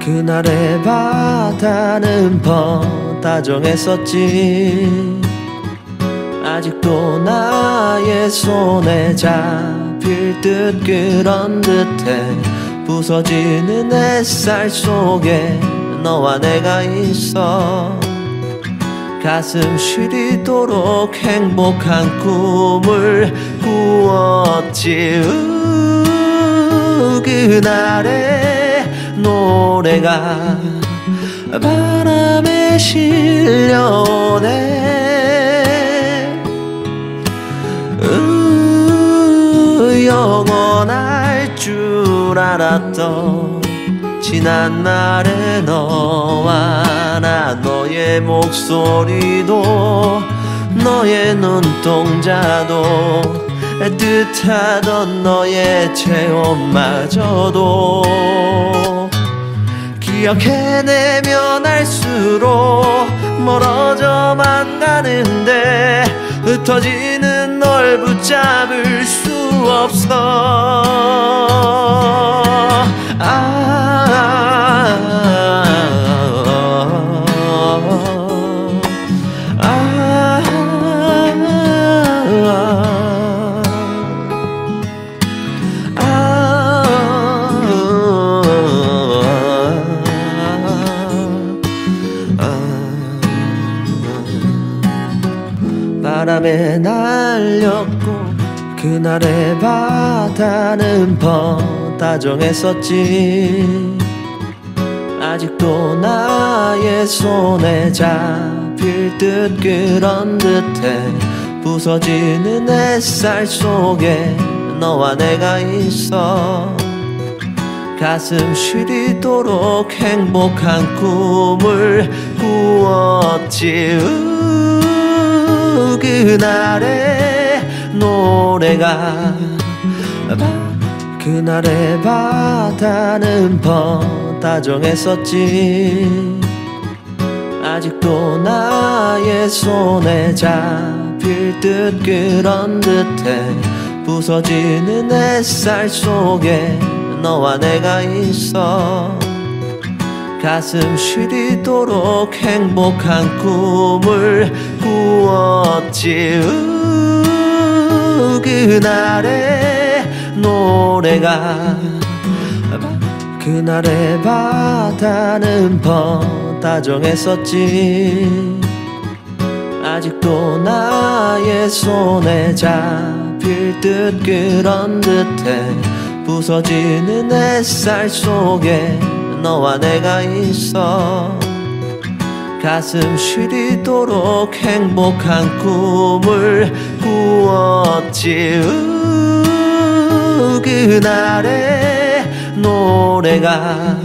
그날의 바다는 퍼다 정했었지. 아직도 나의 손에 잡힐 듯 그런 듯해 부서지는 햇살 속에 너와 내가 있어. 가슴 시리도록 행복한 꿈을 꾸었지. 우, 그날의 노래가 바람에 우, 영원할 줄 알았던 지난 날의 너와 나 너의 목소리도 너의 눈동자도 뜻하던 너의 체온마저도 기억해내면 할수록 멀어져만 가는데 흩어지는 널 붙잡을 수 없어 바람에 날렸고 그날의 바다는 퍼다 정했었지. 아직도 나의 손에 잡힐 듯 그런 듯해 부서지는 햇살 속에 너와 내가 있어. 가슴 시리도록 행복한 꿈을 꾸었지. 우, 그날의 노래가 그날의 바다는 퍼다 정했었지. 아직도 나의 손에 잡힐 듯 그런 듯해 부서지는 햇살 속에 너와 내가 있어 가슴 시리도록 행복한 꿈을 꾸었지. 우, 그날의 노래가 그날의 바다는 퍼다 정했었지. 아직도 나의 손에 잡힐 듯 그런 듯해 부서지는 햇살 속에 너와 내가 있어. 가슴 시리도록 행복한 꿈을 꾸었지. 우, 그날의 노래가